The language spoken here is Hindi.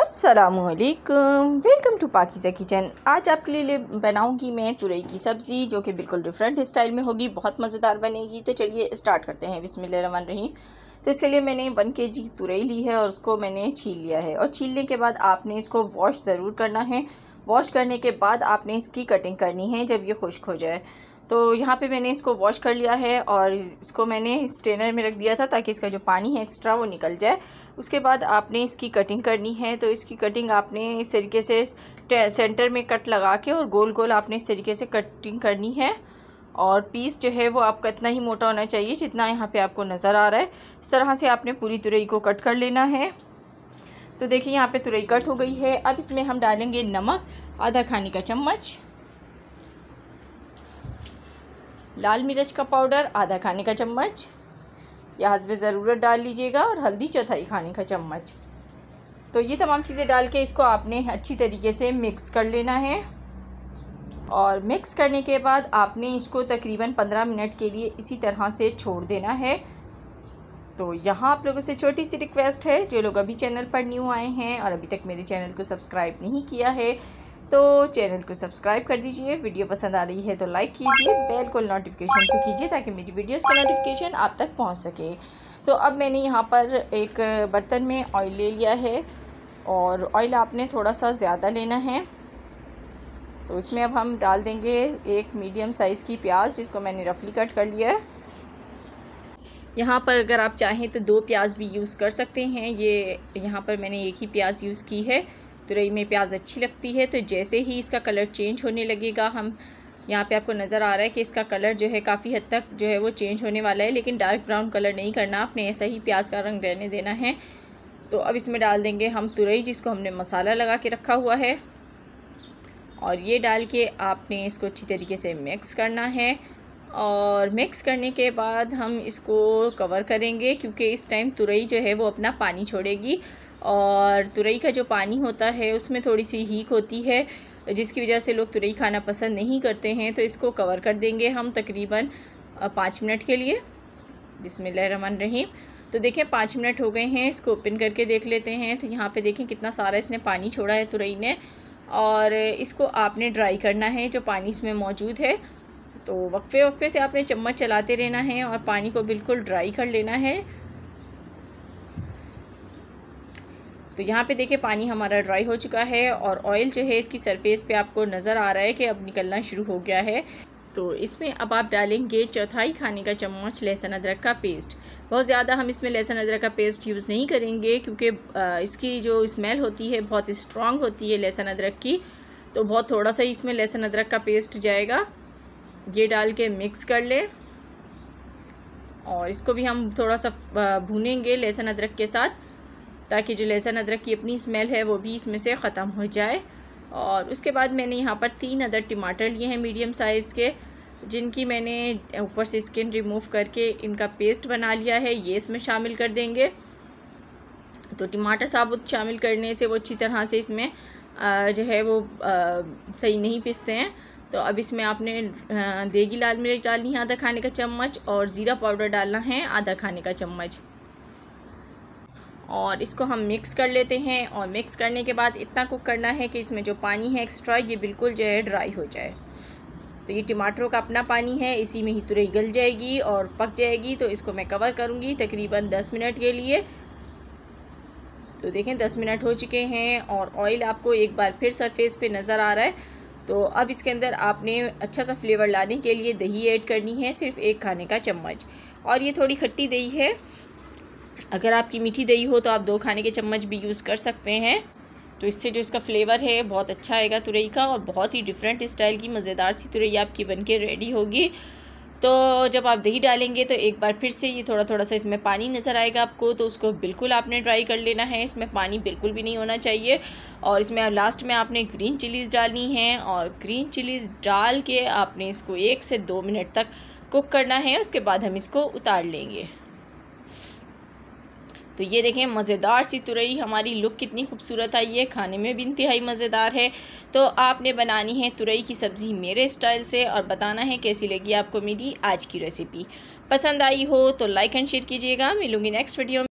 असलकुम वेलकम टू पाकिज़ा किचन आज आपके लिए बनाऊँगी मैं तुरई की सब्ज़ी, जो कि बिल्कुल डिफरेंट स्टाइल में होगी, बहुत मज़ेदार बनेगी। तो चलिए स्टार्ट करते हैं। बिस्मिल्लाह रहीम। तो इसके लिए मैंने वन के जी तुरई ली है और उसको मैंने छील लिया है। और छीलने के बाद आपने इसको वॉश ज़रूर करना है। वॉश करने के बाद आपने इसकी कटिंग करनी है, जब ये खुश्क हो जाए। तो यहाँ पे मैंने इसको वॉश कर लिया है और इसको मैंने स्ट्रेनर में रख दिया था ताकि इसका जो पानी है एक्स्ट्रा वो निकल जाए। उसके बाद आपने इसकी कटिंग करनी है तो इसकी कटिंग आपने इस तरीके से सेंटर में कट लगा के और गोल गोल आपने इस तरीके से कटिंग करनी है। और पीस जो है वो आपका इतना ही मोटा होना चाहिए जितना यहाँ पे आपको नज़र आ रहा है। इस तरह से आपने पूरी तुरई को कट कर लेना है। तो देखिए यहाँ पे तुरई कट हो गई है। अब इसमें हम डालेंगे नमक, आधा खाने का चम्मच। लाल मिर्च का पाउडर, आधा खाने का चम्मच या हसब ज़रूरत डाल लीजिएगा और हल्दी चौथाई खाने का चम्मच। तो ये तमाम चीज़ें डाल के इसको आपने अच्छी तरीके से मिक्स कर लेना है। और मिक्स करने के बाद आपने इसको तकरीबन पंद्रह मिनट के लिए इसी तरह से छोड़ देना है। तो यहाँ आप लोगों से छोटी सी रिक्वेस्ट है, जो लोग अभी चैनल पर न्यू आए हैं और अभी तक मेरे चैनल को सब्सक्राइब नहीं किया है तो चैनल को सब्सक्राइब कर दीजिए। वीडियो पसंद आ रही है तो लाइक कीजिए बेल को नोटिफिकेशन पे कीजिए ताकि मेरी वीडियोस का नोटिफिकेशन आप तक पहुँच सके। तो अब मैंने यहाँ पर एक बर्तन में ऑयल ले लिया है और ऑयल आपने थोड़ा सा ज़्यादा लेना है। तो इसमें अब हम डाल देंगे एक मीडियम साइज़ की प्याज जिसको मैंने रफली कट कर लिया है। यहाँ पर अगर आप चाहें तो दो प्याज भी यूज़ कर सकते हैं। ये, यहाँ पर मैंने एक ही प्याज यूज़ की है। तुरई में प्याज अच्छी लगती है तो जैसे ही इसका कलर चेंज होने लगेगा, हम यहाँ पे आपको नज़र आ रहा है कि इसका कलर जो है काफ़ी हद तक जो है वो चेंज होने वाला है, लेकिन डार्क ब्राउन कलर नहीं करना, आपने ऐसा ही प्याज का रंग रहने देना है। तो अब इसमें डाल देंगे हम तुरई, जिसको हमने मसाला लगा के रखा हुआ है। और ये डाल के आपने इसको अच्छी तरीके से मिक्स करना है। और मिक्स करने के बाद हम इसको कवर करेंगे, क्योंकि इस टाइम तुरई जो है वो अपना पानी छोड़ेगी। और तुरई का जो पानी होता है, उसमें थोड़ी सी हीक होती है, जिसकी वजह से लोग तुरई खाना पसंद नहीं करते हैं। तो इसको कवर कर देंगे हम तकरीबन पाँच मिनट के लिए। बिसमिल्ल रहीम। तो देखें, पाँच मिनट हो गए हैं, इसको ओपन करके देख लेते हैं। तो यहाँ पे देखें कितना सारा इसने पानी छोड़ा है तुरई ने। और इसको आपने ड्राई करना है, जो पानी इसमें मौजूद है। तो वक्फे वक्फे से आपने चम्मच चलाते रहना है और पानी को बिल्कुल ड्राई कर लेना है। तो यहाँ पे देखिए पानी हमारा ड्राई हो चुका है और ऑयल जो है इसकी सरफेस पे आपको नज़र आ रहा है कि अब निकलना शुरू हो गया है। तो इसमें अब आप डालेंगे चौथाई खाने का चम्मच लहसुन अदरक का पेस्ट बहुत ज़्यादा हम इसमें लहसुन अदरक का पेस्ट यूज़ नहीं करेंगे क्योंकि इसकी जो स्मेल होती है बहुत स्ट्रॉन्ग होती है लहसुन अदरक की। तो बहुत थोड़ा सा इसमें लहसुन अदरक का पेस्ट जाएगा। ये डाल के मिक्स कर ले। और इसको भी हम थोड़ा सा भूनेंगे लहसुन अदरक के साथ, ताकि जो लहसुन अदरक की अपनी स्मेल है, वो भी इसमें से ख़त्म हो जाए। और उसके बाद मैंने यहाँ पर तीन अदर टमाटर लिए हैं मीडियम साइज़ के, जिनकी मैंने ऊपर से स्किन रिमूव करके इनका पेस्ट बना लिया है। ये इसमें शामिल कर देंगे। तो टमाटर साबुत शामिल करने से वो अच्छी तरह से इसमें जो है वो सही नहीं पिसते हैं। तो अब इसमें आपने देगी लाल मिर्च डालनी है आधा खाने का चम्मच और ज़ीरा पाउडर डालना है आधा खाने का चम्मच। और इसको हम मिक्स कर लेते हैं और मिक्स करने के बाद इतना कुक करना है कि इसमें जो पानी है एक्स्ट्रा, ये बिल्कुल जो है ड्राई हो जाए। तो ये टमाटरों का अपना पानी है, इसी में ही तुरई गल जाएगी और पक जाएगी। तो इसको मैं कवर करूँगी तकरीबन दस मिनट के लिए। तो देखें दस मिनट हो चुके हैं और ऑयल आपको एक बार फिर सरफेस पे नज़र आ रहा है। तो अब इसके अंदर आपने अच्छा सा फ्लेवर लाने के लिए दही ऐड करनी है, सिर्फ़ एक खाने का चम्मच। और ये थोड़ी खट्टी दही है। अगर आपकी मीठी दही हो तो आप दो खाने के चम्मच भी यूज़ कर सकते हैं। तो इससे जो इसका फ्लेवर है, बहुत अच्छा आएगा तुरई का और बहुत ही डिफरेंट स्टाइल की मज़ेदार सी तुरई आपकी बन के रेडी होगी। तो जब आप दही डालेंगे तो एक बार फिर से ये थोड़ा थोड़ा सा इसमें पानी नज़र आएगा आपको तो उसको बिल्कुल आपने ड्राई कर लेना है। इसमें पानी बिल्कुल भी नहीं होना चाहिए। और इसमें लास्ट में आपने ग्रीन चिलीज़ डालनी है और ग्रीन चिलीज़ डाल के आपने इसको एक से दो मिनट तक कुक करना है। उसके बाद हम इसको उतार लेंगे। तो ये देखें, मज़ेदार सी तुरई, हमारी लुक कितनी खूबसूरत आई है, खाने में भी इंतहाई मज़ेदार है। तो आपने बनानी है तुरई की सब्ज़ी मेरे स्टाइल से और बताना है कैसी लगी आपको मेरी आज की रेसिपी। पसंद आई हो तो लाइक एंड शेयर कीजिएगा, मिलूँगी नेक्स्ट वीडियो में।